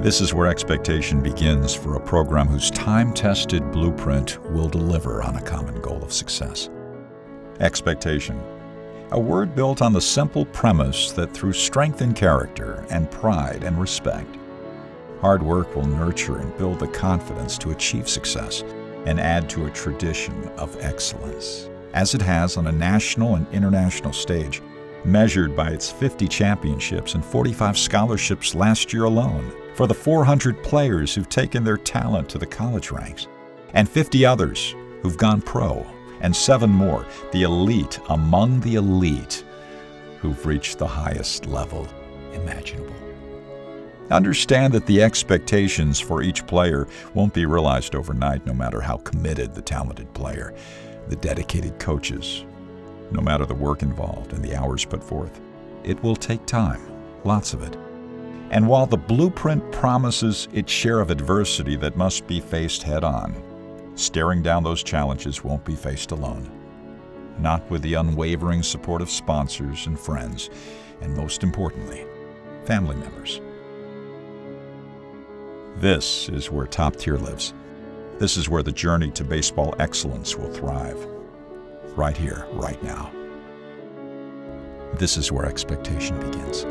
This is where expectation begins for a program whose time tested blueprint will deliver on a common goal of success. Expectation. A word built on the simple premise that through strength in character and pride and respect, hard work will nurture and build the confidence to achieve success and add to a tradition of excellence, as it has on a national and international stage, measured by its 50 championships and 45 scholarships last year alone for the 400 players who've taken their talent to the college ranks, and 50 others who've gone pro, and seven more, the elite among the elite, who've reached the highest level imaginable. Understand that the expectations for each player won't be realized overnight, no matter how committed the talented player, the dedicated coaches, no matter the work involved and the hours put forth. It will take time, lots of it. And while the blueprint promises its share of adversity that must be faced head on, staring down those challenges won't be faced alone. Not with the unwavering support of sponsors and friends, and most importantly, family members. This is where top tier lives. This is where the journey to baseball excellence will thrive. Right here, right now. This is where expectation begins.